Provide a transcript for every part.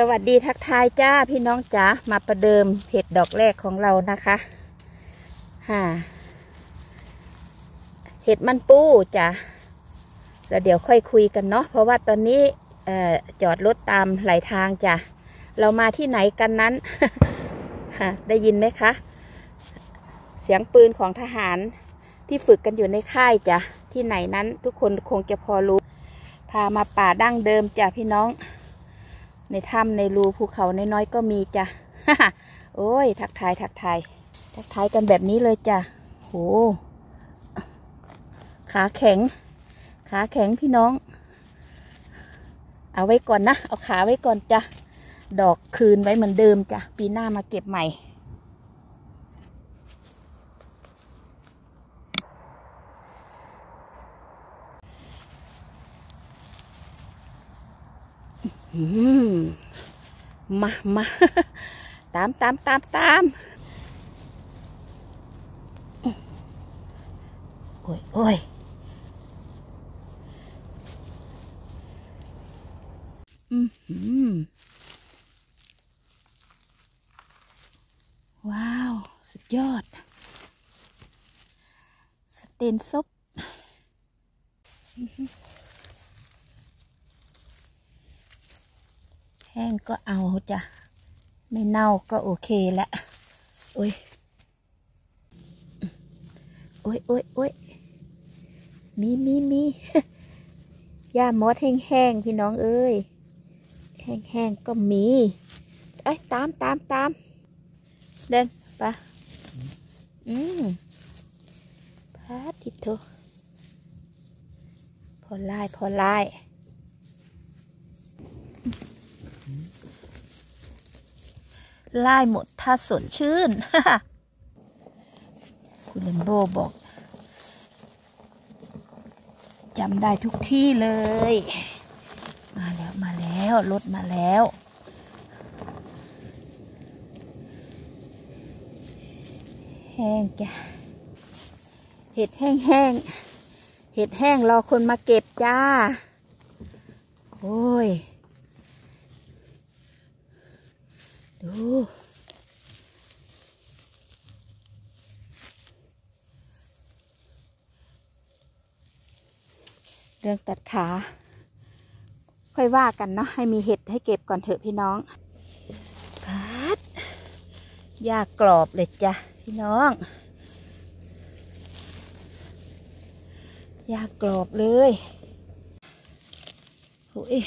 สวัสดีทักทายจ้าพี่น้องจ๋ามาประเดิมเห็ดดอกแรกของเรานะคะฮ่าเห็ดมันปูจ้ะแล้วเดี๋ยวค่อยคุยกันเนาะเพราะว่าตอนนี้เอ่อจอดรถตามไหลทางจ้ะเรามาที่ไหนกันนั้นฮะได้ยินไหมคะ เสียงปืนของทหารที่ฝึกกันอยู่ในค่ายจ้ะที่ไหนนั้นทุกคนคงจะพอรู้ พามาป่าดั้งเดิมจ้ะพี่น้อง ในถ้ำในรูภูเขาน้อยๆก็มีจ้ะโอ้ย ทักทายทักทายทักทายกันแบบนี้เลยจ้ะโหขาแข็ง ขาแข็งพี่น้อง เอาไว้ก่อนนะ เอาขาไว้ก่อนจ้ะ ดอกคืนไว้เหมือนเดิมจ้ะ ปีหน้ามาเก็บใหม่ อืมมามาตามตามตามตามโอ้ยโอ้ยอืมหืมว้าว สุดยอด สเตนซบ ห้งก็เอาจ้ะ ไม่เน่าก็โอเคละโอ้ยโอ้ยโอ้ยโอ้ยมีมีมีย่ามอดแห้งๆพี่น้องเอ้ย แห้งๆก็มี เอ้ยตามตามตามเดินไปะอืมพาทิโตพอไล่พอไล่ ไล่หมดถ้าสดชื่น คุณเลนโบบอกจำได้ทุกที่เลย มาแล้วมาแล้วรถมาแล้ว แห้งจ้ะ เห็ดแห้งแห้งเห็ดแห้งรอคนมาเก็บจ้า โอ้ย ดูเรื่องตัดขา ค่อยว่ากันเนาะให้มีเห็ดให้เก็บก่อนเถอะพี่น้องพัดหญ้ากรอบเลยจ้ะพี่น้องหญ้ากรอบเลยโอ้ย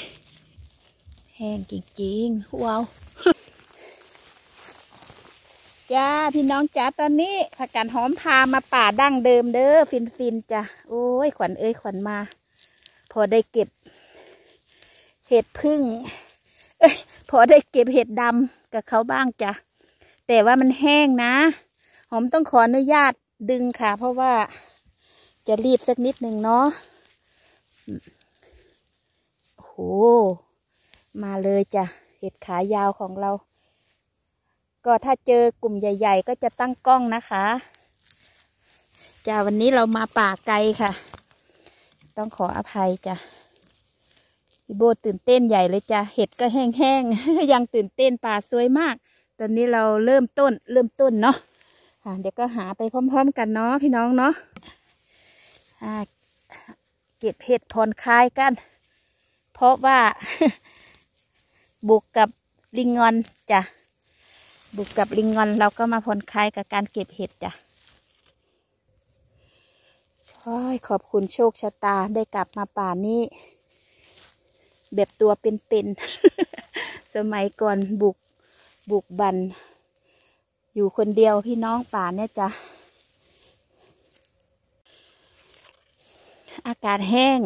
แห้งจริงๆว้าว จ้าพี่น้องจ้าตอนนี้ผักกาดหอมพามาป่าดั้งเดิมเด้อฟินฟินจ้ะโอ้ยขวัญเอ้ยขวัญมา พอได้เก็บ เห็ดพึ่งเอ้ยพอได้เก็บเห็ดดำกับเขาบ้างจ้ะแต่ว่ามันแห้งนะ หอมต้องขออนุญาตดึงค่ะ เพราะว่าจะรีบสักนิดหนึ่งเนาะโอ้โหมาเลยจ้ะเห็ดขายาวของเรา ก็ถ้าเจอกลุ่มใหญ่ ๆ ก็จะตั้งกล้องนะคะจ้าวันนี้เรามาป่าไกลค่ะ ต้องขออภัยจ้ะพี่โบตื่นเต้นใหญ่เลยจ้ะเห็ดก็แห้งๆ ยังตื่นเต้นป่าสวยมาก ตอนนี้เราเริ่มต้นเริ่มต้นเนาะอ่าเดี๋ยวก็หาไปพร้อม ๆ กันเนาะพี่น้องเนาะเก็บเห็ดผ่อนคลายกัน เพราะว่าบุกกับลิงงอนจ้ะ บุกกับลิงงอนเราก็มาผ่อนคลายกับการเก็บเห็ดจ้ะช่ขอบคุณโชคชะตาได้กลับมาป่านี้ แบบตัวเป็นๆ สมัยก่อนบุกบุกบัน อยู่คนเดียวพี่น้องป่าเนี่ยจ้ะ อากาศแห้ง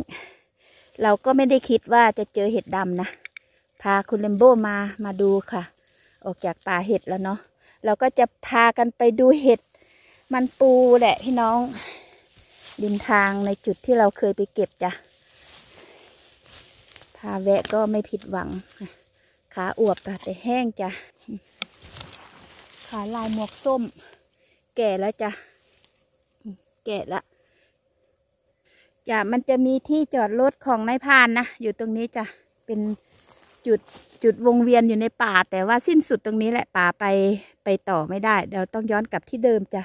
เราก็ไม่ได้คิดว่าจะเจอเห็ดดำนะ พาคุณเลมโบมามาดูค่ะ ออกจากป่าเห็ดแล้วเนาะเราก็จะพากันไปดูเห็ด มันปูแหละพี่น้องริมทางในจุดที่เราเคยไปเก็บจ้ะพาแวะก็ไม่ผิดหวัง ขาอวบแต่แห้งจ้ะ ขาลายหมวกส้ม แก่แล้วจ้ะ แก่ละจ้ะมันจะมีที่จอดรถของนายพานนะ อยู่ตรงนี้จ้ะ เป็น จุดจุดวงเวียนอยู่ในป่า แต่ว่าสิ้นสุดตรงนี้แหละป่าไปไปต่อไม่ได้ เราต้องย้อนกลับที่เดิมจ้ะ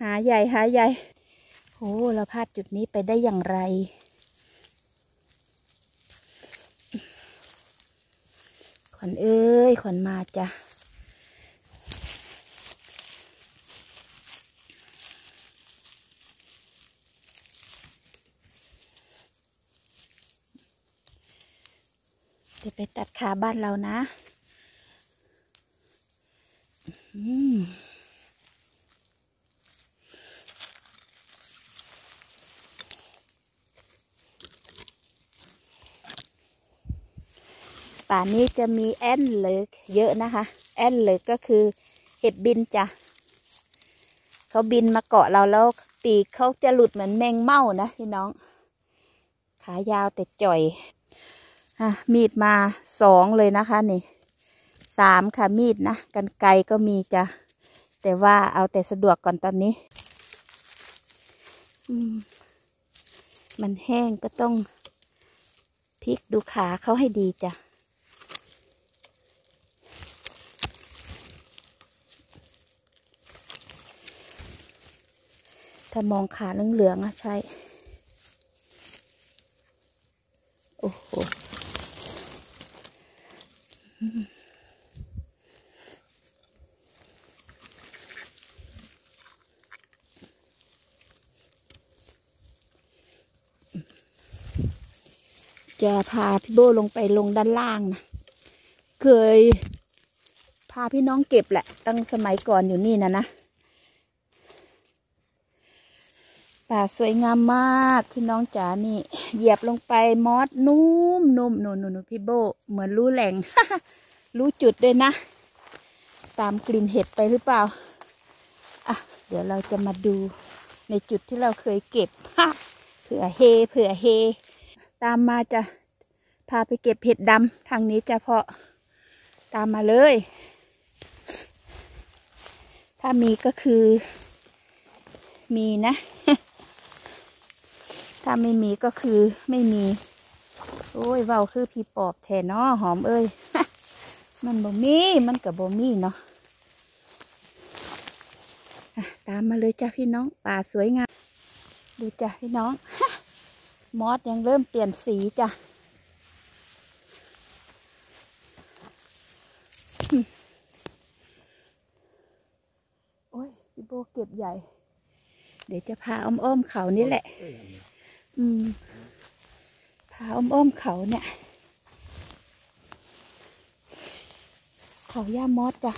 หาใหญ่หาใหญ่โอ้เราพลาดจุดนี้ไปได้อย่างไร ขวัญเอ้ย ขวัญมาจ้ะ เดี๋ยวไปตัดขาบ้านเรานะป่านี้จะมีแอนเลือกเยอะนะคะ แอนเลือกก็คือเห็ดบินจ้ะเขาบินมาเกาะเราแล้วปีกเขาจะหลุดเหมือนแมงเม่านะพี่น้อง ขายาวแต่จ่อย อะมีดมาสองเลยนะคะนี่สามค่ะมีดนะกันไกลก็มีจ้ะแต่ว่าเอาแต่สะดวกก่อนตอนนี้มมันแห้งก็ต้องพลิกดูขาเขาให้ดีจ้ะถ้ามองขาเหลืองๆอะใช่ โอ้โห จะพาพี่โบลงไปลงด้านล่างนะ เคย พาพี่น้องเก็บแหละ ตั้งสมัยก่อนอยู่นี่นะนะ ป่าสวยงามมากพี่น้องจ๋านี่ เหยียบลงไปมอสนุ่มนุ่มนุ่นนุ่นพี่โบ เหมือนรู้แหล่ง รู้จุดด้วยนะ ตามกลิ่นเห็ดไปหรือเปล่าอะเดี๋ยวเราจะมาดูในจุดที่เราเคยเก็บเผื่อเฮเผื่อเฮ ตามมาจะพาไปเก็บเห็ดดำทางนี้จะเพาะตามมาเลย ถ้ามีก็คือมีนะ ถ้าไม่มีก็คือไม่มี โอ้ยเว้าคือพี่ปอบแทนเนาะหอมเอ้ย มันบ่มีมันกับบ่มีเนาะตามมาเลยจ้ะพี่น้องป่าสวยงามดูจ้ะพี่น้องมอสยังเริ่มเปลี่ยนสีจ้ะโอ้ยพี่โบเก็บใหญ่ เดี๋ยวจะพาอ้อมๆเขานี่แหละ อืมพาอ้อมๆเขาเนี่ย เขาย่ามอสจ้ะ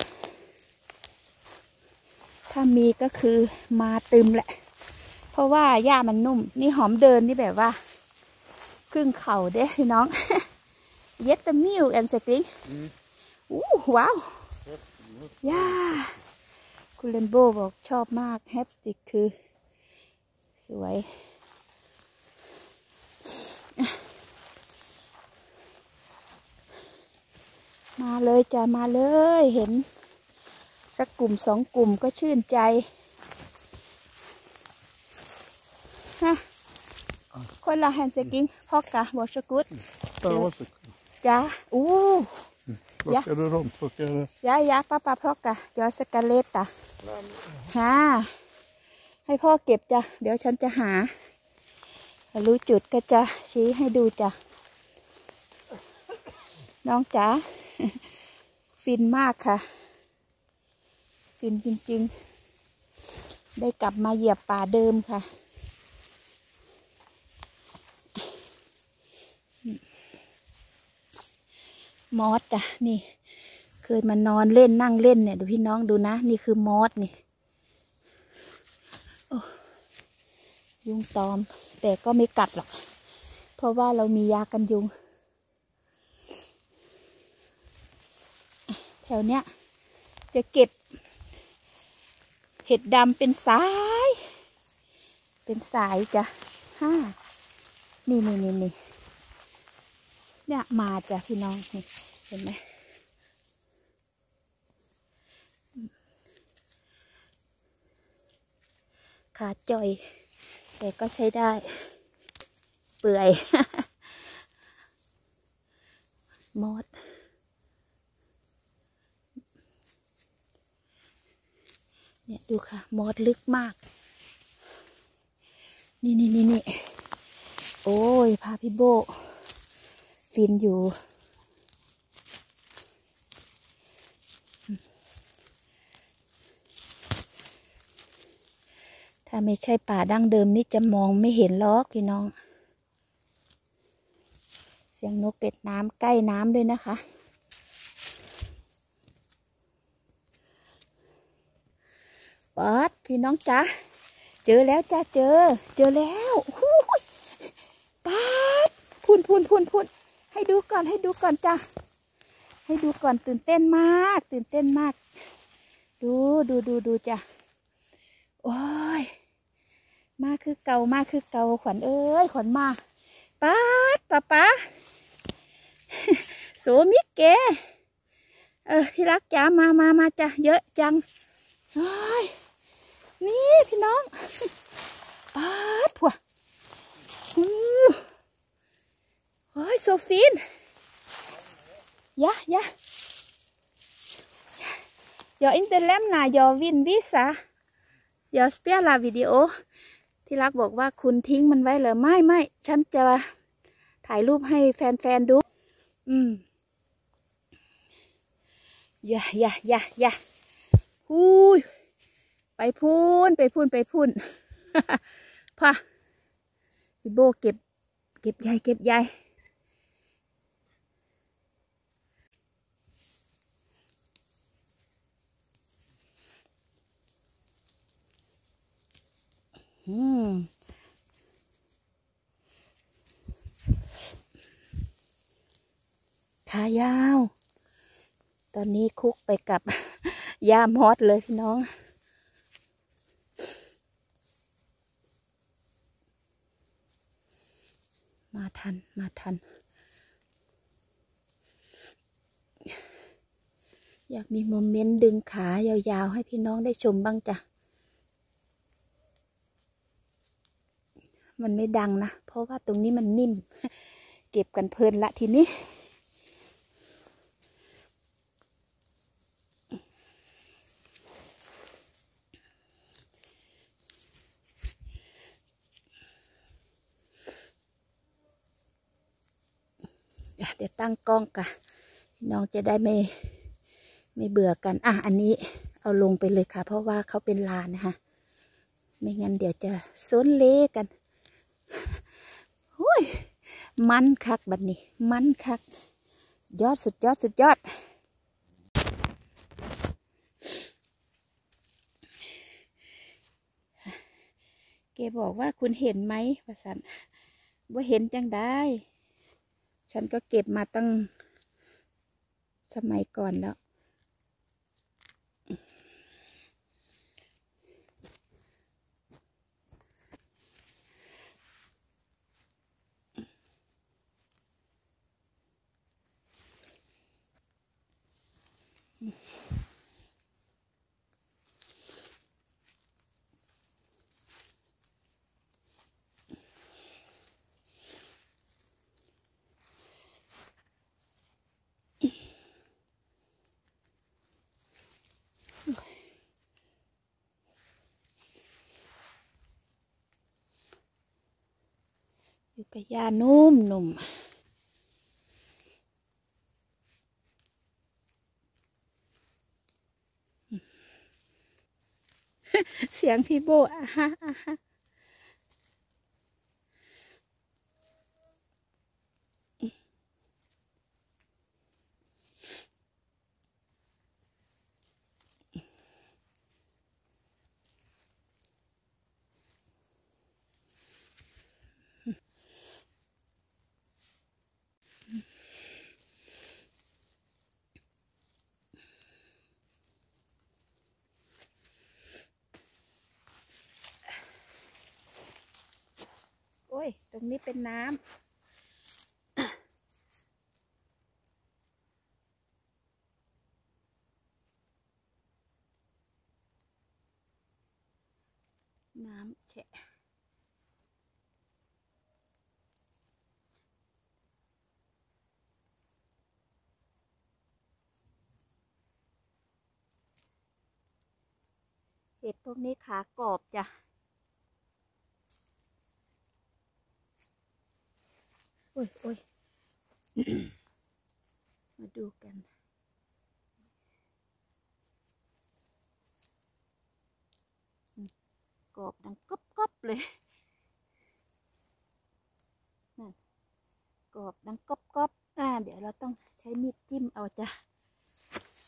ถ้ามีก็คือมาตึมแหละ เพราะว่าหญ้ามันนุ่ม นี่หอมเดินนี่แบบว่า ครึ่งเข่าเด้พี่น้อง เย็ดตะมิวแอนสติงอู้ว้าวย่าคุณเลนโบบอกชอบมากแฮปติกคือ สวย มาเลยจ้ะมาเลยเห็น สักกลุ่มสองกลุ่มก็ชื่นใจฮะคนละแฮนด์เซกิ้งพ่อกะบอชกุด Där var så. จ้าอู้ Ja. Plockar du dem? Plockar du? ยายาป้าป้าพรอกะจอสกาเลตตะฮะให้พ่อเก็บจ้ะ เดี๋ยวฉันจะหา รู้จุดก็จะชี้ให้ดูจ้ะ น้องจ๋า ฟินมากค่ะ ฟินจริง ๆ ได้กลับมาเหยียบป่าเดิมค่ะ มอสจ้ะนี่ เคยมานอนเล่นนั่งเล่นเนี่ยดูพี่น้องดูนะ นี่คือมอสนี่ยุงตอม แต่ก็ไม่กัดหรอก เพราะว่าเรามียากันยุง แถวเนี้ย จะเก็บ เห็ดดำเป็นสาย เป็นสายจ้ะห้านี่นี่นี่นี่เนี่ยมาจ้ะพี่น้องนี่เห็นไหมขาจ่อย แต่ก็ใช้ได้ เปื่อย มอด เนี่ยดูค่ะ มอดลึกมาก นี่นี่นี่นี่โอ้ย พาพี่โบ ฟินอยู่ ถ้าไม่ใช่ป่าดั้งเดิมนี่จะมองไม่เห็นล็อกพี่น้อง เสียงนกเป็ดน้ำใกล้น้ำด้วยนะคะ ป๊อดพี่น้องจ๊ะเจอแล้วจ้าเจอ เจอแล้วหูยป๊าดพูนพูนพูนพูนให้ดูก่อนให้ดูก่อนจ้ะให้ดูก่อนตื่นเต้นมาก ตื่นเต้นมาก ดูดูดูดูจ้ะโอ้ยมาคือเก่ามาคือเก่าขวัญเอ้ยขวัญมาป๊าดป๊าป๊าโสมิเกเออที่รักจ้ามามามาจ้ะเยอะจังเฮ้ย นี่พี่น้องปาดผัวอู้เฮ้ยโซฟินยะยะ Jag inte lämna, jag vill visa. Jag spelar video. ที่รักบอกว่าคุณทิ้งมันไว้เหรอไม่ไม่ฉันจะถ่ายรูปให้แฟนๆดู อืมย่าอย่าย่าอย่าพูย ไปพูนไปพูนไปพูนพะพี่โบเก็บ เก็บใหญ่เก็บใหญ่อืมขายาว ตอนนี้คุกไปกับยามอดเลยพี่น้อง มาทัน มาทัน อยากมีโมเมนต์ดึงขายาวๆ ให้พี่น้องได้ชมบ้างจ้ะ มันไม่ดังนะ เพราะว่าตรงนี้มันนิ่ม เก็บกันเพลินละทีนี้ เดี๋ยวตั้งกล้องกะพี่น้องจะได้ไม่ไม่เบื่อกัน อะ อันนี้เอาลงไปเลยค่ะ เพราะว่าเขาเป็นลานนะคะ ไม่งั้นเดี๋ยวจะซนเละกันหุยมันคักบัดนี้ มันคัก ยอดสุดยอดสุดยอด เกบอกว่าคุณเห็นไหมประสันว่าเห็นจังได้ ฉันก็เก็บมาตั้งสมัยก่อนแล้ว อยู่กับยานุ่มนุ่มเสียงพี่โบอะฮะอะฮะ ตรงนี้เป็นน้ำน้ำแฉะเห็ดพวกนี้ขากรอบจ้ะ อ้ยโอ้ยมาดูกัน กรอบดังก๊อบก๊อบเลยนั่นกรอบดังก๊อบก๊อบอ่า เดี๋ยวเราต้องใช้มีดจิ้มเอาจ้ะ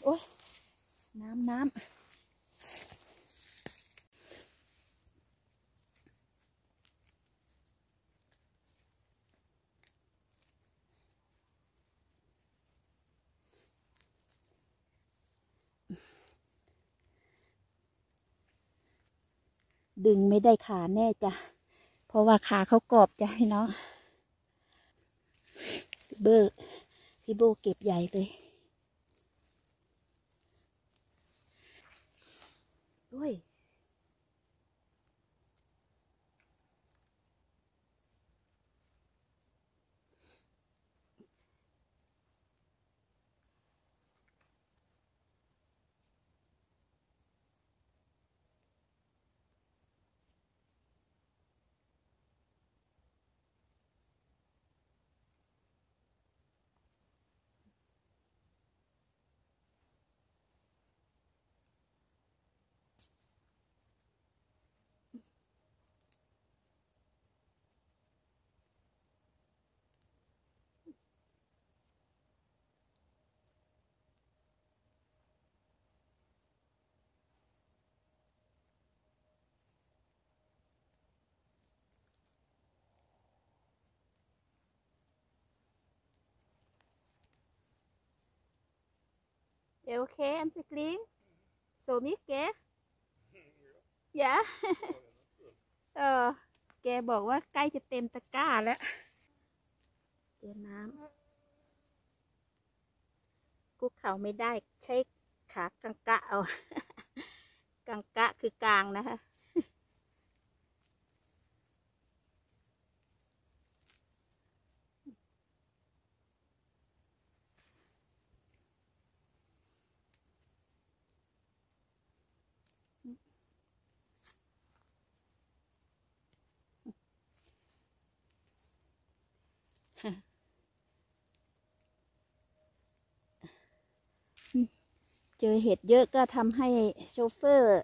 โอ้ยน้ำน้ำ ดึงไม่ได้ขาแน่จ้ะ เพราะว่าขาเขากรอบจ้ะพี่น้องเบอร์พี่โบเก็บใหญ่เลยด้วย Er okay, Ansikling? So mycket? Ja. เออ แกบอกว่าใกล้จะเต็มตะกร้าแล้ว เจอน้ำกุกเขาไม่ได้ใช้ขากังกะเอากังกะคือกลางนะคะ เจอเห็ดเยอะก็ทำให้โชเฟอร์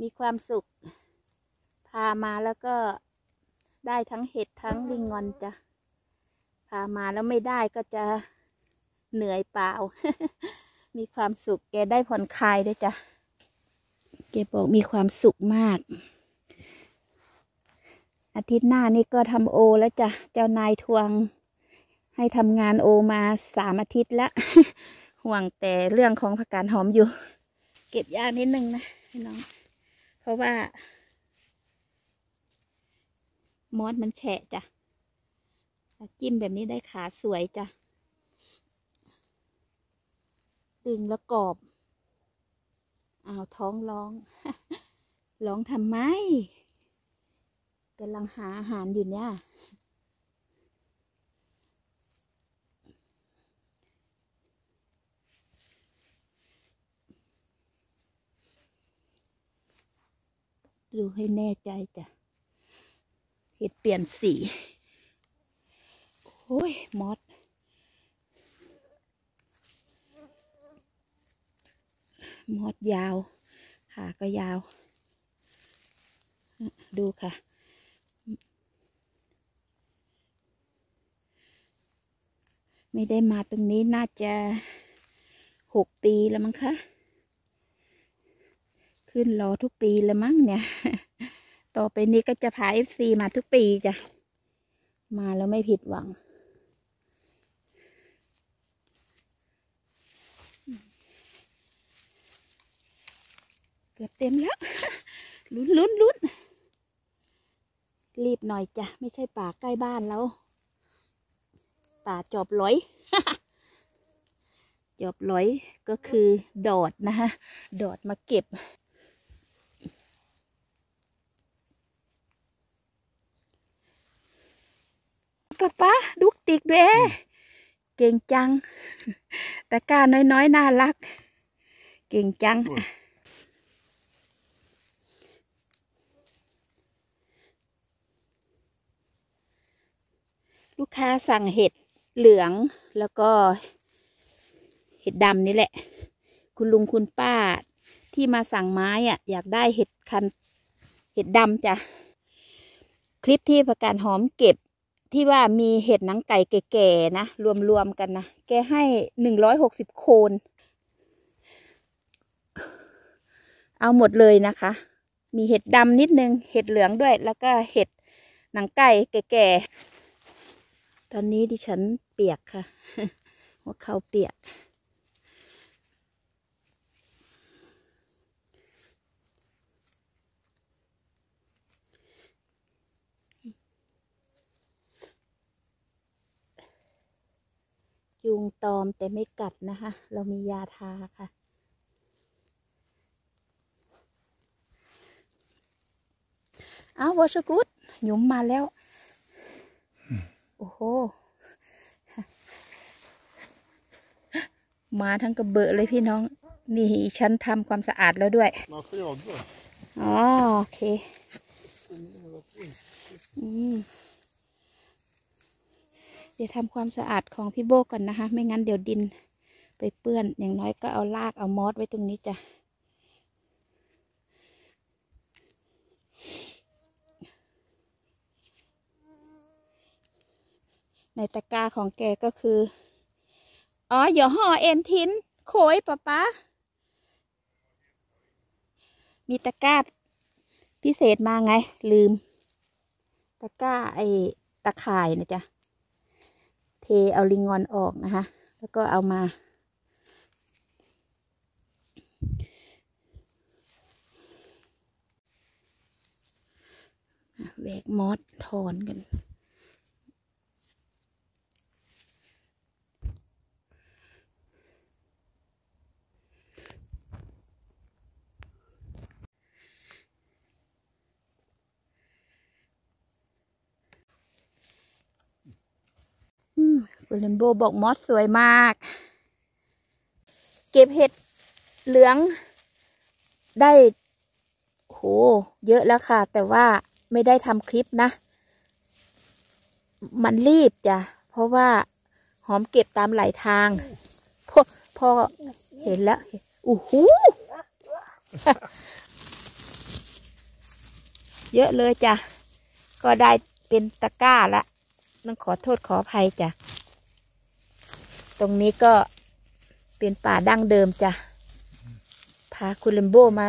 มีความสุข พามาแล้วก็ได้ทั้งเห็ดทั้งลิงงอนจ้ะ พามาแล้วไม่ได้ก็จะเหนื่อยเปล่า มีความสุขแกได้ผ่อนคลายด้วยจ้ะ แกบอกมีความสุขมาก อาทิตย์หน้านี่ก็ทำโอแล้วจ้ะ เจ้านายทวง ให้ทำงานโอมาสามอาทิตย์แล้ว ห่วงแต่เรื่องของผักกาดหอมอยู่ เก็บยากนิดนึงนะพี่น้อง เพราะว่า มอสมันแฉะจ้ะจิ้มแบบนี้ได้ขาสวยจ้ะดึงแล้วกรอบอ้าวท้องร้อง ร้องทำไมกำลังหาอาหารอยู่เนี่ย ดูให้แน่ใจจ้ะ เห็ดเปลี่ยนสี โอ้ย มอสมอสยาว ขาก็ยาว ดูค่ะ ไม่ได้มาตรงนี้น่าจะหกปีแล้วมั้งคะ ขึ้นรอทุกปีแล้วมั้งเนี่ย ต่อไปนี้ก็จะพา FC มาทุกปีจ้ะ มาแล้วไม่ผิดหวัง เกือบเต็มแล้ว ลุ้นลุ้นลุ้นรีบหน่อยจ้ะ ไม่ใช่ป่าใกล้บ้านแล้ว ป่าจอบร้อยจอบร้อยก็คือดอดนะคะดอดมาเก็บ ป้าป้าดุกติกด้วยเก่งจังแต่ก้าน้อยๆน่ารัก เก่งจังลูกค้าสั่งเห็ดเหลืองแล้วก็ เห็ดดำนี่แหละ คุณลุงคุณป้าที่มาสั่งไม้อะอยากได้เห็ดคัน เห็ดดำจ้ะ คลิปที่ประการหอมเก็บ ที่ว่ามีเห็ดหนังไก่แก่ๆนะรวมๆกันนะแกให้หนึ่งร้อยหกสิบโคน เอาหมดเลยนะคะ มีเห็ดดำนิดนึง เห็ดเหลืองด้วย แล้วก็เห็ดหนังไก่แก่ๆตอนนี้ดิฉันเปียกค่ะหัวเขาเปียก ยุงตอมแต่ไม่กัดนะคะ เรามียาทาค่ะ อ้าววอชกุดหยุมมาแล้ว โอ้โห มาทั้งกระเบอะเลยพี่น้อง นี่ฉันทำความสะอาดแล้วด้วย Material. อ๋อ โอเค อืม เดี๋ยวทำความสะอาดของพี่โบก่อนนะคะ ไม่งั้นเดี๋ยวดินไปเปื้อน อย่างน้อยก็เอาลากเอามอสไว้ตรงนี้จ้ะในตะกร้าของแกก็คือ อ๋ออย่าห่อเอ็นทินโขยปะป๊ามีตะกร้าพิเศษมาไง ลืม ตะกร้าไอ้ตะข่ายนะจ๊ะ เทเอาลิงงอนออกนะคะ แล้วก็เอามา แหวกมอสถอนกัน เลมโบบอกมอสสวยมาก เก็บเห็ดเหลือง ได้โหเยอะแล้วค่ะ แต่ว่าไม่ได้ทำคลิปนะ มันรีบจ้ะ เพราะว่าหอมเก็บตามไหลาทางพอพอเห็นแล้วอู้หูเยอะเลยจ้ะ ก็ได้เป็นตะกร้าละต้องขอโทษขออภัยจ้ะ ตรงนี้ก็เป็นป่าดั้งเดิมจ้ะ พาคุณเลมโบมา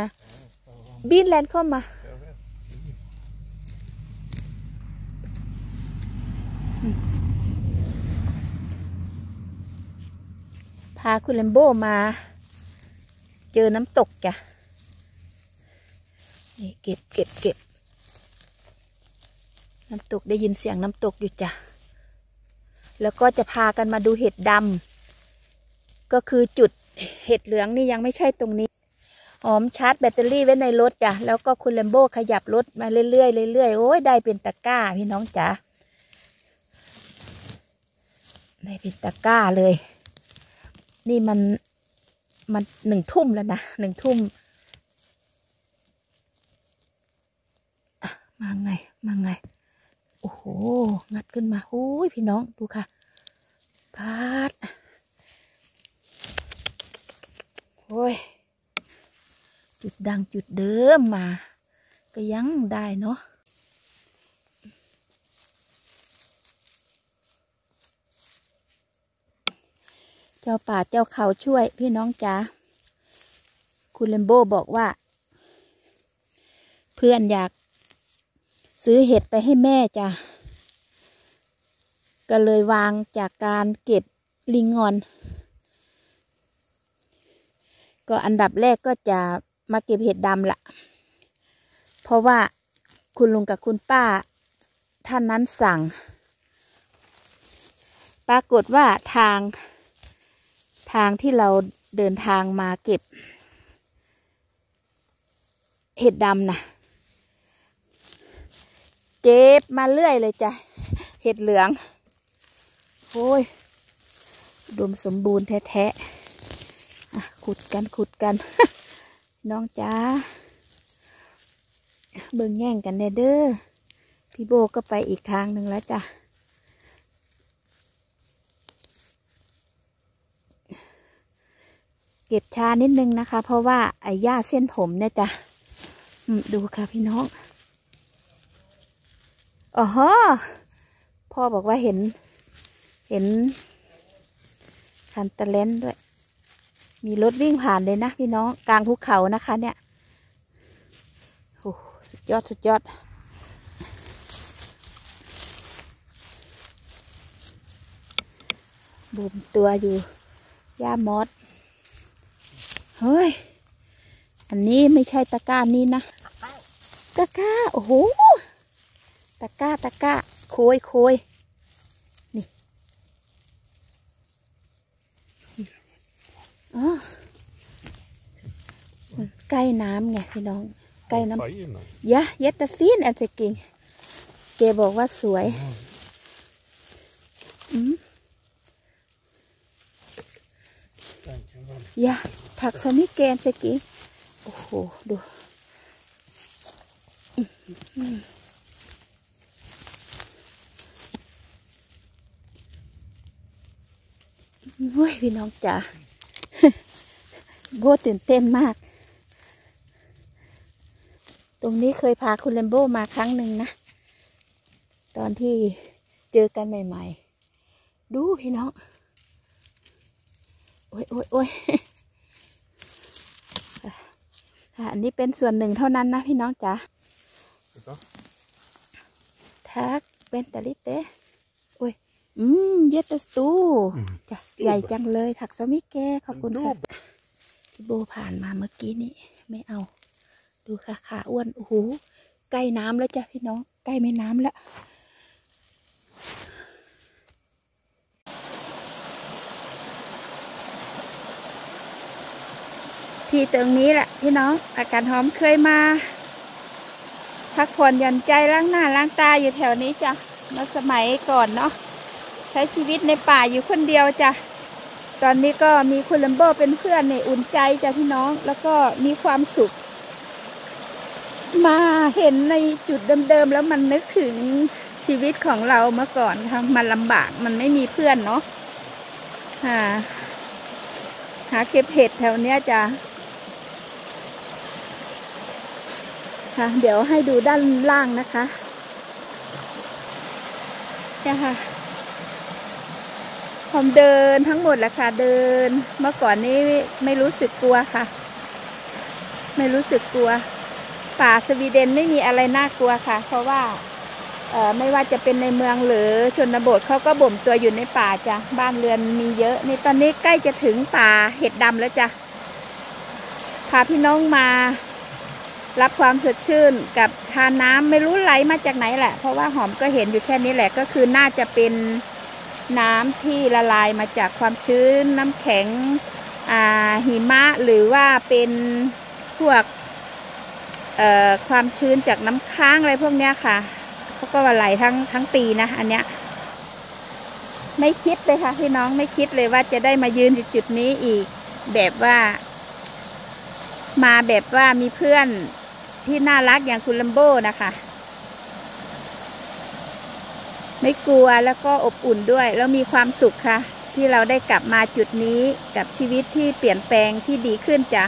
บินแลนด์เข้ามา พาคุณเลมโบมา เจอน้ำตกจ้ะ นี่เก็บเก็บเก็บน้ำตกได้ยินเสียงน้ำตกอยู่จ้ะ แล้วก็จะพากันมาดูเห็ดดำก็คือจุดเห็ดเหลืองนี่ยังไม่ใช่ตรงนี้หอมชาร์จแบตเตอรี่ไว้ในรถจ้ะแล้วก็คุณเลมโบขยับรถมาเรื่อยๆเรื่อยๆโอ้ยได้เป็นตะกร้าพี่น้องจ๋าได้เป็นตะกร้าเลย นี่มันมันหนึ่งทุ่มแล้วนะหนึ่งทุ่มมาไง มาไง โอ้โห งัดขึ้นมาโอ้ยพี่น้องดูค่ะพาดโอ้ย จุดดังจุดเดิมมา ก็ยังได้เนาะเจ้าป่าเจ้าเขาช่วยพี่น้องจ๋าคุณเลมโบบอกว่า เพื่อนอยาก ซื้อเห็ดไปให้แม่จ้ะ ก็เลยวางจากการเก็บลิงงอน ก็อันดับแรกก็จะมาเก็บเห็ดดำละเพราะว่าคุณลุงกับคุณป้า ท่านนั้นสั่ง ปรากฏว่าทางทางที่เราเดินทางมาเก็บ เห็ดดำนะ เจ็บมาเรื่อยเลยจ้ะ เห็ดเหลือง โอ้ยดมสมบูรณ์แท้ๆขุดกันขุดกัน น้องจ้า เบิ่งแย่งกันเด้อ พี่โบก็ไปอีกทางหนึ่งแล้วจ้ะเก็บชานิดนึงนะคะ เพราะว่าไอ้หญ้าเส้นผมเนี่ยจ้ะดูค่ะพี่น้อง อ๋อฮะพ่อบอกว่าเห็น เห็นคันตะเลนด้วย มีรถวิ่งผ่านเลยนะพี่น้องกลางภูเขานะคะ เนี่ยโอ้สุดยอดสุดยอดบุมตัวอยู่ย่ามอสเฮ้ย อันนี้ไม่ใช่ตะกร้านี้นะ ตะกร้า โอ้โห ตะกร้าตะกร้าโคยโคยนี่อ๋อมันใกล้น้ำไงพี่น้อง ใกล้น้ำ Fire nu. ยะเยตาฟินแอนเซกิงเกบอกว่าสวยอืม Tänker väl. ยะถักสมิเกนเซกิงโอ้โห ดู อืม เฮ้ยพี่น้องจ๋าโบตื่นเต้นมาก ตรงนี้เคยพาคุณเลมโบมาครั้งหนึ่งนะ ตอนที่เจอกันใหม่ ๆ ดูพี่น้อง โอ้ยโอ้ยโอ้ยอะอันนี้เป็นส่วนหนึ่งเท่านั้นนะพี่น้องจ๋า Titta. ทักเป็นตะลิเตะโอ้ยอืม เยตสตูจ้ะใหญ่จังเลย ถักสมิเกขอบคุณค่ะพี่โบผ่านมาเมื่อกี้นี้ไม่เอา ดูค่ะขาอ้วนโอ้โหใกล้น้ำแล้วจ้ะพี่น้อง ใกล้แม่น้ำแล้วที่ตรงนี้แหละพี่น้อง อากาศหอมเคยมา พักผ่อนหย่อนใจล้างหน้าล้างตาอยู่แถวนี้จ้ะเมื่อสมัยก่อนเนาะใช้ชีวิตในป่าอยู่คนเดียวจ้ะ ตอนนี้ก็มีคุณลัมโบอร์เป็นเพื่อนในอุ่นใจจ้ะพี่น้อง แล้วก็มีความสุข มาเห็นในจุดเดิมๆแล้วมันนึกถึงชีวิตของเราเมื่อก่อนค่ะ มันลำบาก มันไม่มีเพื่อนเนาะหาหาเก็บเห็ดแถวเนี้ยจ้ะค่ะเดี๋ยวให้ดูด้านล่างนะคะเนี่ยค่ะ ผมเดินทั้งหมดแหละค่ะเดิน เมื่อก่อนนี้ไม่รู้สึกกลัวค่ะ ไม่รู้สึกกลัว ป่าสวีเดนไม่มีอะไรน่ากลัวค่ะ เพราะว่าไม่ว่าจะเป็นในเมืองหรือชนบทเขาก็บ่มตัวอยู่ในป่าจ้ะบ้านเรือนมีเยอะนี่ตอนนี้ใกล้จะถึงป่าเห็ดดำแล้วจ้ะพาพี่น้องมา รับความสดชื่นกับทานน้ำไม่รู้ไหลมาจากไหนแหละ เพราะว่าหอมก็เห็นอยู่แค่นี้แหละก็คือน่าจะเป็น น้ำที่ละลายมาจากความชื้นน้ำแข็งอ่าหิมะหรือว่าเป็นพวกเอ่อความชื้นจากน้ำค้างอะไรพวกเนี้ยค่ะเขาก็ไหลทั้งทั้งปีนะอันเนี้ยไม่คิดเลยค่ะพี่น้องไม่คิดเลยว่าจะได้มายืนอยู่จุดนี้อีก แบบว่า มาแบบว่ามีเพื่อนที่น่ารักอย่างคุณลัมโบ้นะคะ ไม่กลัวแล้วก็อบอุ่นด้วย แล้วมีความสุขค่ะ ที่เราได้กลับมาจุดนี้กับชีวิตที่เปลี่ยนแปลงที่ดีขึ้นจ้ะ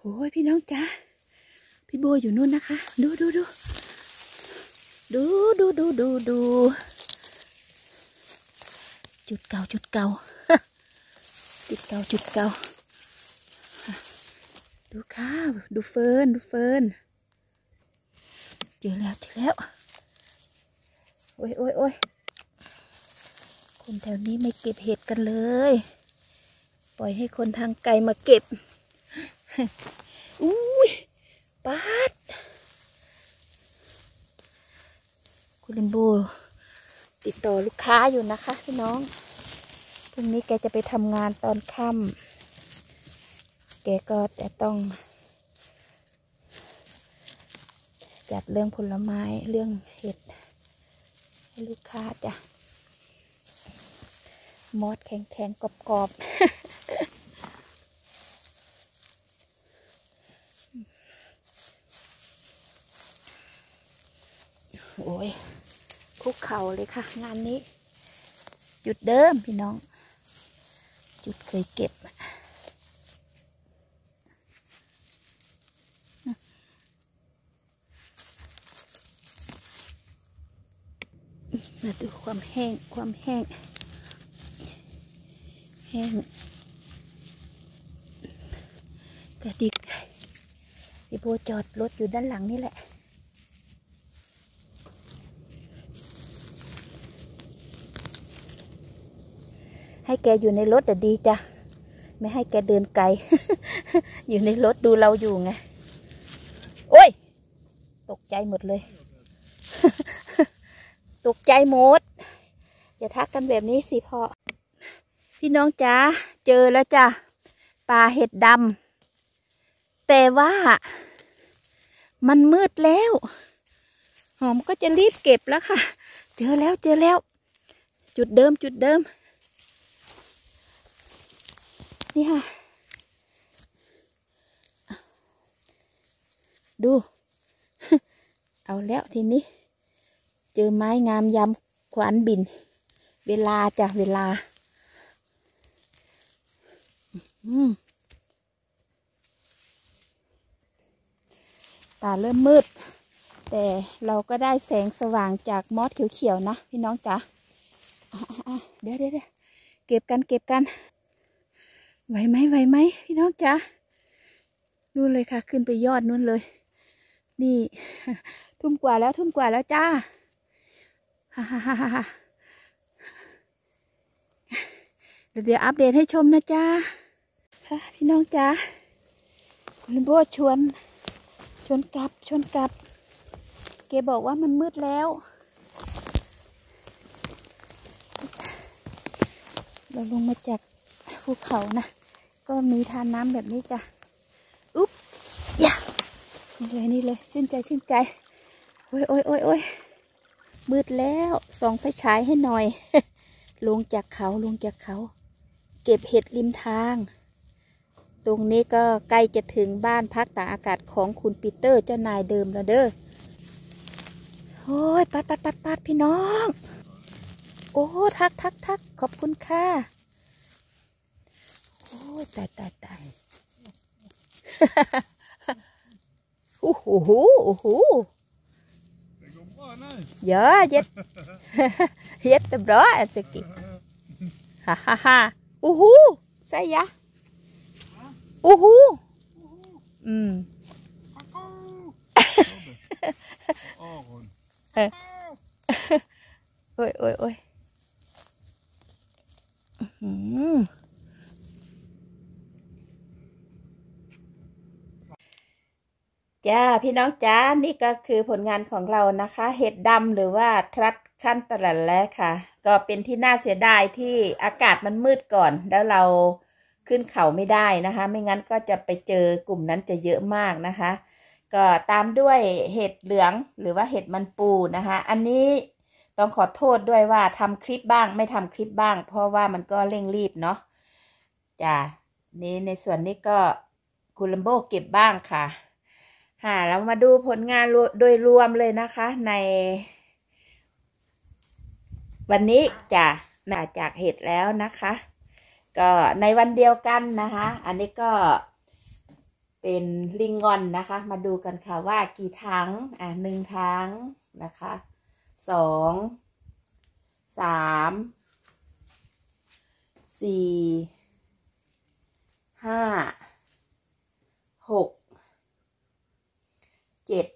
โอ้ยพี่น้องจ้ะพี่โบอยู่นู่นนะคะ ดูดูดูดูดูดูดูดูจุดเก่าจุดเก่าจุดเก่าจุดเก่าดูข้าวดูเฟิร์นดูเฟิร์นเจอแล้วเจอแล้ว อ้ยโอ้ยโอ้ยคนแถวนี้ไม่เก็บเห็ดกันเลย ปล่อยให้คนทางไกลมาเก็บอุ้ยปาดคุณลิมโบติดต่อลูกค้าอยู่นะคะพี่น้อง พรุ่งนี้แกจะไปทำงานตอนค่ำแกก็จะต้อง จัดเรื่องผลไม้เรื่องเห็ด ให้ลูกค้าจ้ะมอดแข็งแข็งกรอบกรอบๆ โอ้ยคุกเข่าเลยค่ะ งานนี้ จุดเดิมพี่น้อง จุดเคยเก็บ มาดู ความแห้ง ความแห้ง แห้งกระดิกพี่โบจอดรถอยู่ด้านหลังนี่แหละให้แกอยู่ในรถแต่ดีจ้ะ ไม่ให้แกเดินไกล อยู่ในรถดูเราอยู่ไง โอ้ย ตกใจหมดเลย ตกใจหมด อย่าทักกันแบบนี้สิพ่อพี่น้องจ๋าเจอแล้วจ้ะปลาเห็ดดำแต่ว่า มันมืดแล้ว หอมก็จะรีบเก็บแล้วค่ะ เจอแล้วเจอแล้ว จุดเดิมจุดเดิม นี่ค่ะ ดู เอาแล้วทีนี้ เจอไม้งามยำขวานบิน เวลาจ้ะเวลาอืมตาเริ่มมืด แต่เราก็ได้แสงสว่างจากมอสเขียวๆนะ พี่น้องจ๋าเดี๋ยวเดี๋ยวเดี๋ยวเก็บกันเก็บกัน ไหวไหมไหวไหมพี่น้องจ๋านู่นเลยค่ะ ขึ้นไปยอดนู่นเลย นี่ ทุ่มกว่าแล้วทุ่มกว่าแล้วจ้าฮ่าฮ่าฮ่าฮ่า เดี๋ยวเดี๋ยวอัปเดตให้ชมนะจ้าค่ะพี่น้องจ้าคุณโบชวน ชวนกลับ ชวนกลับ เกบอกว่ามันมืดแล้วเราลงมาจากภูเขานะ ก็มีทานน้ำแบบนี้จ้ะ อุ๊บย่านี่เลยนี่เลยชื่นใจชื่นใจ โอ้ยโอ้ยโอ้ยโอ้ยมืดแล้วส่องไฟฉายให้หน่อย ลงจากเขาลงจากเขา เก็บเห็ดริมทาง ตรงนี้ก็ใกล้จะถึงบ้านพักตากอากาศของคุณปีเตอร์เจ้านายเดิมแล้วเด้อโอ้ยปัดปัดปัดปัดพี่น้อง โอ้ทักทักทักขอบคุณค่ะ โอ้ยตายตายตายโอ้โหโอ้โห อู้หูใส่ยะอู้หูอืมโอ้ยโอ้ยโอ้ยอืมจ้าพี่น้องจ้านี่ก็คือผลงานของเรานะคะ เห็ดดำหรือว่าทรัต ขั้นตะลันแล้วค่ะ ก็เป็นที่น่าเสียดายที่อากาศมันมืดก่อน แล้วเราขึ้นเขาไม่ได้นะคะ ไม่งั้นก็จะไปเจอกลุ่มนั้นจะเยอะมากนะคะ ก็ตามด้วยเห็ดเหลืองหรือว่าเห็ดมันปูนะคะ อันนี้ต้องขอโทษด้วยว่าทำคลิปบ้างไม่ทำคลิปบ้าง เพราะว่ามันก็เร่งรีบเนาะจ้านี่ในส่วนนี้ก็คุณลัมโบเก็บบ้างค่ะค่ะเรามาดูผลงานโดยรวมเลยนะคะใน วันนี้จะน่าจากเห็ดแล้วนะคะ ก็ในวันเดียวกันนะคะ อันนี้ก็เป็นลิงงอนนะคะ มาดูกันค่ะว่ากี่ถังอะหนึ่งถังนะคะสองสามสี่ห้าหก เจ็ด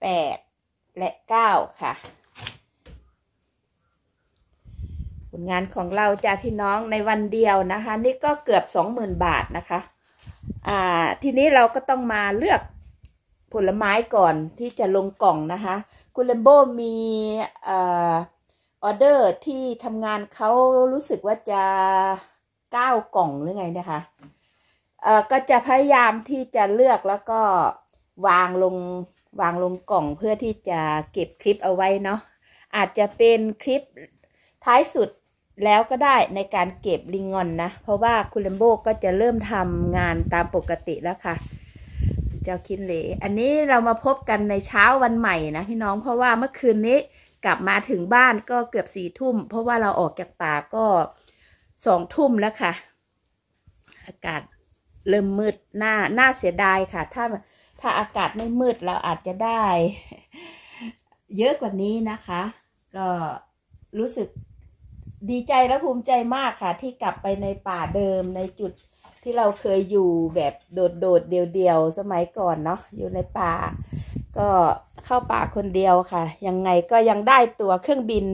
แปด และเก้าค่ะ ผล งานของเราจาพี่น้องในวันเดียวนะคะ นี่ก็เกือบสองหมื่นบาทนะคะ อ่า ทีนี้เราก็ต้องมาเลือกผลไม้ก่อนที่จะลงกล่องนะคะ คุณเลมโบมีออเดอร์ที่ทำงานเขารู้สึกว่าจะเก้ากล่องหรือไงนะคะเอ่อก็จะพยายามที่จะเลือกแล้วก็วางลงวางลงกล่องเพื่อที่จะเก็บคลิปเอาไว้เนาะอาจจะเป็นคลิปท้ายสุด แล้วก็ได้ในการเก็บลิงงอนนะ เพราะว่าคุณเลมโบก็จะเริ่มทำงานตามปกติแล้วค่ะ เจ้าคินเหลอันนี้เรามาพบกันในเช้าวันใหม่นะพี่น้องเพราะว่าเมื่อคืนนี้กลับมาถึงบ้านก็เกือบสี่ทุ่ม เพราะว่าเราออกจากป่าก็สองทุ่มแล้วค่ะ อากาศเริ่มมืดหน้าน่าเสียดายค่ะ ถ้าถ้าอากาศไม่มืดเราอาจจะได้ เยอะกว่านี้นะคะ ก็รู้สึก ดีใจและภูมิใจมากค่ะ ที่กลับไปในป่าเดิมในจุดที่เราเคยอยู่แบบโดดๆเดียวๆสมัยก่อนเนาะอยู่ในป่า ก็เข้าป่าคนเดียวค่ะ ยังไงก็ยังได้ตัวเครื่องบิน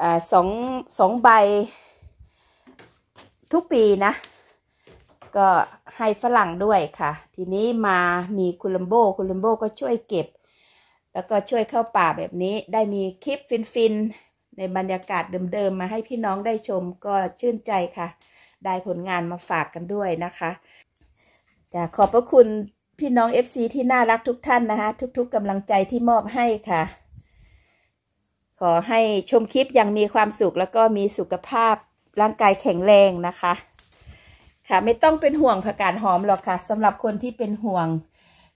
อาสองสองใบ ทุกปีนะ ก็ให้ฝรั่งด้วยค่ะ ทีนี้มามีคุลัมโบคุลัมโบก็ช่วยเก็บ แล้วก็ช่วยเข้าป่าแบบนี้ได้มีคลิปฟินๆ ในบรรยากาศเดิมๆมาให้พี่น้องได้ชมก็ชื่นใจค่ะ ได้ผลงานมาฝากกันด้วยนะคะจะขอบพระคุณพี่น้อง FC ที่น่ารักทุกท่านนะคะทุกๆกำลังใจที่มอบให้ค่ะ ขอให้ชมคลิปอย่างมีความสุขแล้วก็มีสุขภาพร่างกายแข็งแรงนะคะ ค่ะไม่ต้องเป็นห่วงผักกาดหอมหรอกค่ะสำหรับคนที่เป็นห่วง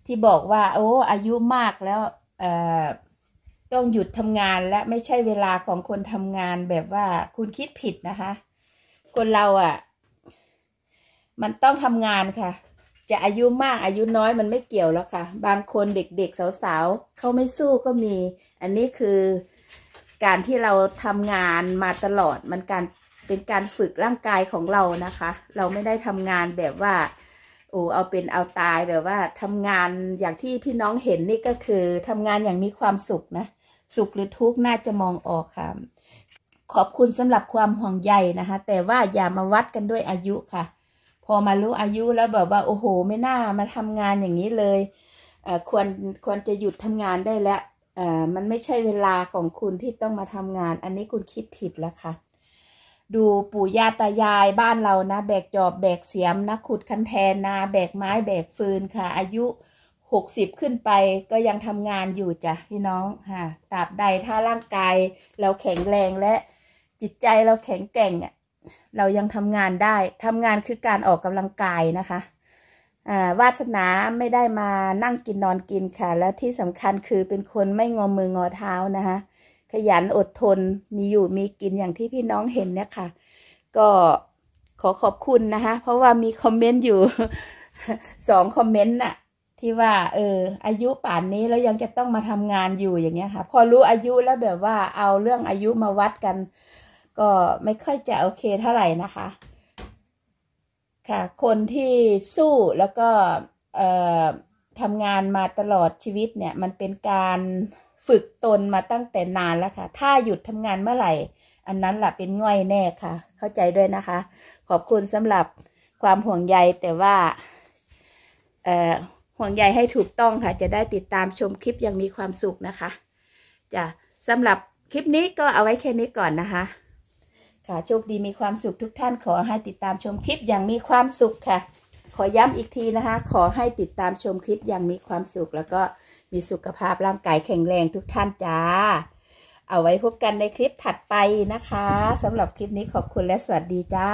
ที่บอกว่า โอ้อายุมากแล้วเอ่อ ต้องหยุดทำงานและไม่ใช่เวลาของคนทำงานแบบว่าคุณคิดผิดนะคะ คนเราอะ่ะ มันต้องทำงานค่ะ จะอายุมากอายุน้อยมันไม่เกี่ยวแล้วค่ะ บางคนเด็กๆสาวๆเขาไม่สู้ก็มี อันนี้คือการที่เราทำงานมาตลอดมันการเป็นการฝึกร่างกายของเรานะคะ เราไม่ได้ทำงานแบบว่าโอ้เอาเป็นเอาตายแบบว่าทำงานอย่างที่พี่น้องเห็นนี่ก็คือทำงานอย่างมีความสุขนะ สุขหรือทุกข์น่าจะมองออกค่ะ ขอบคุณสำหรับความห่วงใยนะคะ แต่ว่าอย่ามาวัดกันด้วยอายุค่ะ พอมารู้อายุแล้วแบบว่า โอ้โห ไม่น่ามาทำงานอย่างนี้เลยควรควรจะหยุดทำงานได้แล้วมันไม่ใช่เวลาของคุณที่ต้องมาทำงาน อันนี้คุณคิดผิดแล้วค่ะ ดูปู่ย่าตายายบ้านเรานะ แบกจอบแบกเสียมนะขุดคันแทนนา แบกไม้แบกฟืนค่ะ อายุ หกสิบขึ้นไปก็ยังทำงานอยู่จ้ะพี่น้องค่ะตราบใดถ้าร่างกายเราแข็งแรงและจิตใจเราแข็งแกร่งอะเรายังทำงานได้ทำงานคือการออกกำลังกายนะคะอ่าวาสนาไม่ได้มานั่งกินนอนกินค่ะ และที่สำคัญคือเป็นคนไม่งอมืองอเท้านะคะ ขยันอดทนมีอยู่มีกินอย่างที่พี่น้องเห็นเนี่ยค่ะ ก็ขอขอบคุณนะคะ เพราะว่ามีคอมเมนต์อยู่สองคอมเมนต์น่ะ ที่ว่า เออ อายุป่านนี้แล้วยังจะต้องมาทำงานอยู่อย่างเงี้ยค่ะ พอรู้อายุแล้วแบบว่าเอาเรื่องอายุมาวัดกัน ก็ไม่ค่อยจะโอเคเท่าไหร่นะคะ ค่ะ คนที่สู้แล้วก็เอ่อทำงานมาตลอดชีวิตเนี่ย มันเป็นการฝึกตนมาตั้งแต่นานแล้วค่ะ ถ้าหยุดทำงานเมื่อไหร่ อันนั้นแหละเป็นง่อยแน่ค่ะ เข้าใจด้วยนะคะ ขอบคุณสำหรับความห่วงใยแต่ว่า เอ่อ ห่วงใยให้ถูกต้องค่ะ จะได้ติดตามชมคลิปอย่างมีความสุขนะคะจะสำหรับคลิปนี้ก็เอาไว้แค่นี้ก่อนนะคะ ค่ะโชคดีมีความสุขทุกท่านขอให้ติดตามชมคลิปอย่างมีความสุขค่ะ ขอย้ำอีกทีนะคะ ขอให้ติดตามชมคลิปอย่างมีความสุข แล้วก็มีสุขภาพร่างกายแข็งแรงทุกท่านจ้า เอาไว้พบกันในคลิปถัดไปนะคะสำหรับคลิปนี้ขอบคุณและสวัสดีจ้า